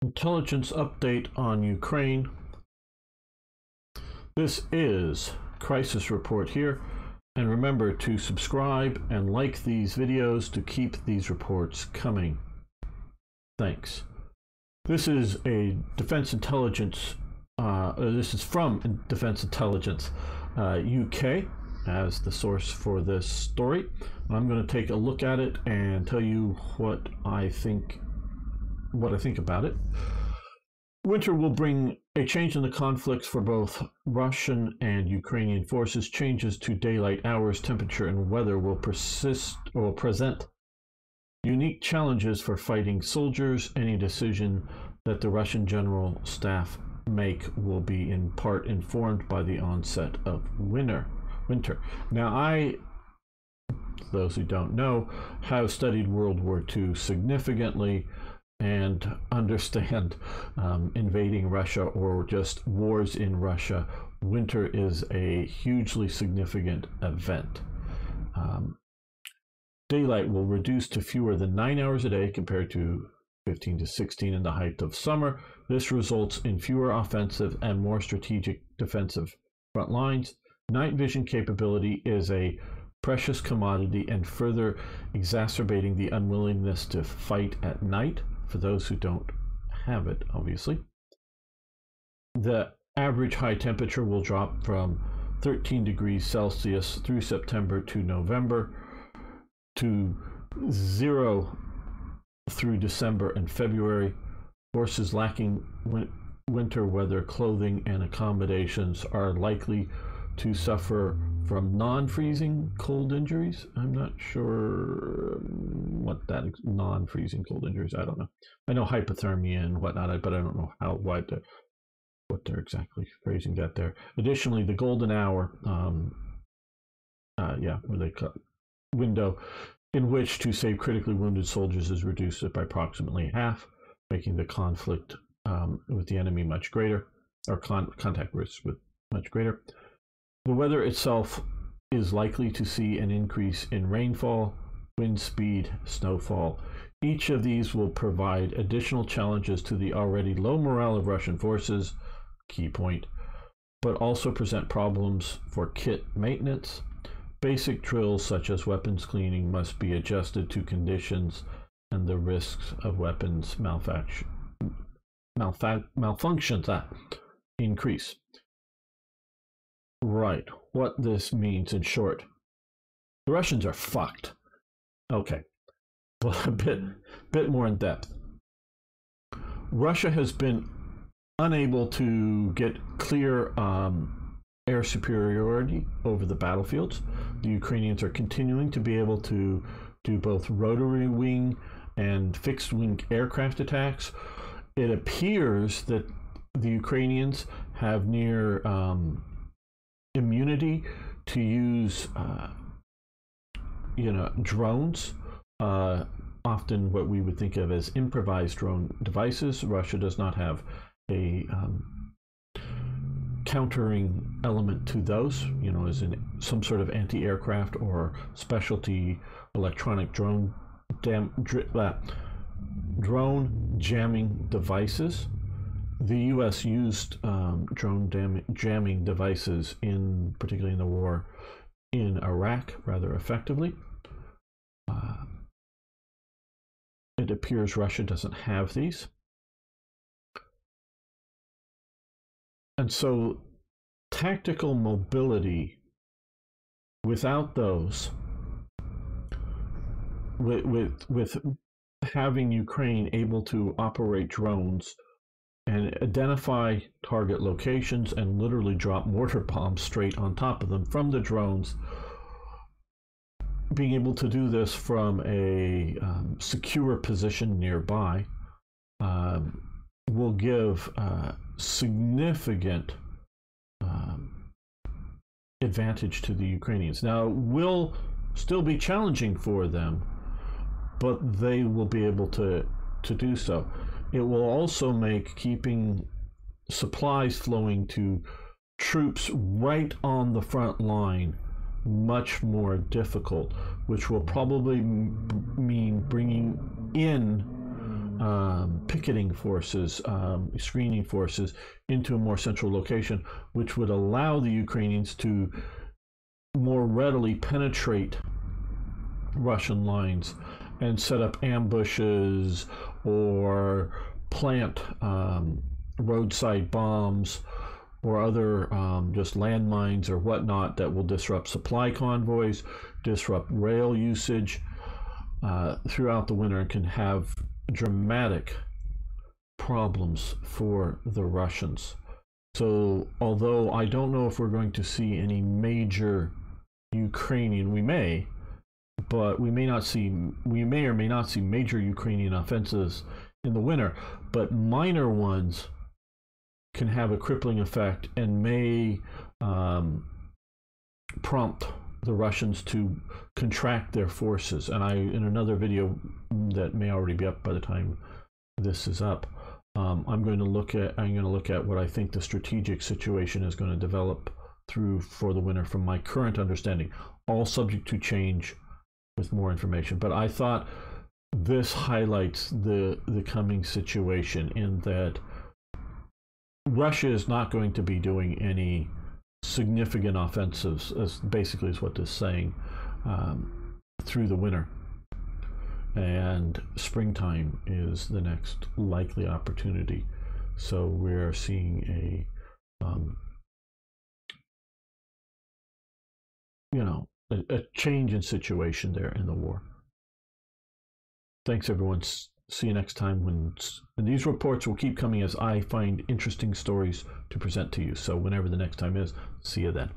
Intelligence update on Ukraine. This is Crisis Report here. And remember to subscribe and like these videos to keep these reports coming. Thanks. This is a Defense Intelligence, uh, this is from Defense Intelligence uh, UK as the source for this story. I'm going to take a look at it and tell you what I think what I think about it. Winter will bring a change in the conflicts for both Russian and Ukrainian forces. Changes to daylight hours, temperature, and weather will persist or will present unique challenges for fighting soldiers. Any decision that the Russian general staff make will be in part informed by the onset of winter. Winter. Now, I those who don't know, have studied World War II significantly and understand um, invading Russia or just wars in Russia, winter is a hugely significant event. Um, daylight will reduce to fewer than nine hours a day compared to 15 to 16 in the height of summer. This results in fewer offensive and more strategic defensive front lines. Night vision capability is a precious commodity and further exacerbating the unwillingness to fight at night for those who don't have it, obviously. The average high temperature will drop from 13 degrees Celsius through September to November to zero through December and February. Horses lacking winter weather clothing and accommodations are likely to suffer from non-freezing cold injuries. I'm not sure um, what that non-freezing cold injuries. I don't know. I know hypothermia and whatnot, but I don't know how what the, what they're exactly phrasing that there. Additionally, the golden hour, um, uh, yeah, where they cut window in which to save critically wounded soldiers is reduced by approximately half, making the conflict um, with the enemy much greater, or con- contact risks with much greater. The weather itself is likely to see an increase in rainfall, wind speed, snowfall. Each of these will provide additional challenges to the already low morale of Russian forces, key point, but also present problems for kit maintenance. Basic drills such as weapons cleaning must be adjusted to conditions and the risks of weapons malfunctions that increase. Right. What this means in short. The Russians are fucked. Okay. But a bit bit more in depth. Russia has been unable to get clear um, air superiority over the battlefields. The Ukrainians are continuing to be able to do both rotary wing and fixed wing aircraft attacks. It appears that the Ukrainians have near um, immunity to use, uh, you know, drones. Uh, often what we would think of as improvised drone devices. Russia does not have a um, countering element to those, you know, as in some sort of anti-aircraft or specialty electronic drone dam, dr- uh, drone jamming devices the U.S. used um, drone dam- jamming devices in, particularly in the war in Iraq, rather effectively. Uh, it appears Russia doesn't have these. And so, tactical mobility without those, with, with, with having Ukraine able to operate drones and identify target locations and literally drop mortar bombs straight on top of them from the drones. Being able to do this from a um, secure position nearby um, will give uh, significant um, advantage to the Ukrainians. Now, will still be challenging for them, but they will be able to to do so. It will also make keeping supplies flowing to troops right on the front line much more difficult, which will probably mean bringing in um, picketing forces, um, screening forces into a more central location, which would allow the Ukrainians to more readily penetrate Russian lines and set up ambushes or plant um, roadside bombs or other um, just landmines or whatnot that will disrupt supply convoys, disrupt rail usage uh, throughout the winter, and can have dramatic problems for the Russians. So, although I don't know if we're going to see any major Ukrainian, we may, but we may not see, we may or may not see major Ukrainian offensives in the winter, but minor ones can have a crippling effect and may um, prompt the Russians to contract their forces. And I, in another video that may already be up by the time this is up, um, I'm going to look at I'm going to look at what I think the strategic situation is going to develop through for the winter from my current understanding, all subject to change with more information. But I thought this highlights the the coming situation in that Russia is not going to be doing any significant offensives, as basically is what this is saying, um, through the winter. And springtime is the next likely opportunity. So we're seeing a, um, you know, a, a change in situation there in the war. Thanks, everyone see you next time when and these reports will keep coming as I find interesting stories to present to you. So whenever the next time is, see you then.